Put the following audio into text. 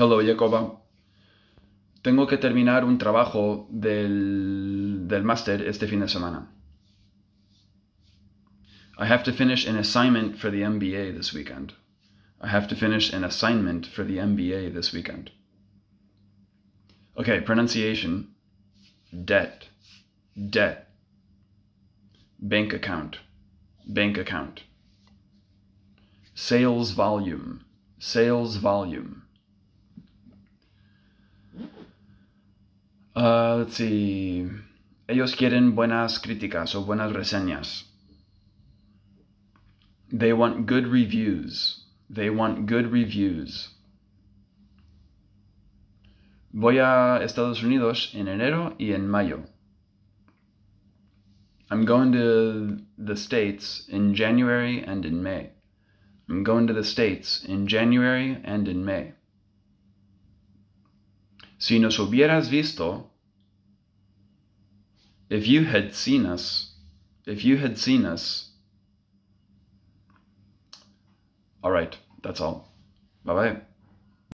Hello, Jakoba. Tengo que terminar un trabajo del, del máster este fin de semana. I have to finish an assignment for the MBA this weekend. I have to finish an assignment for the MBA this weekend. Okay, pronunciation debt, debt, bank account, bank account, sales volume, sales volume. Ah, Let's see. Ellos quieren buenas críticas o buenas reseñas. They want good reviews. They want good reviews. Voy a Estados Unidos en enero y en mayo. I'm going to the States in January and in May. I'm going to the States in January and in May. Si nos hubieras visto, if you had seen us, if you had seen us. All right, that's all. Bye bye.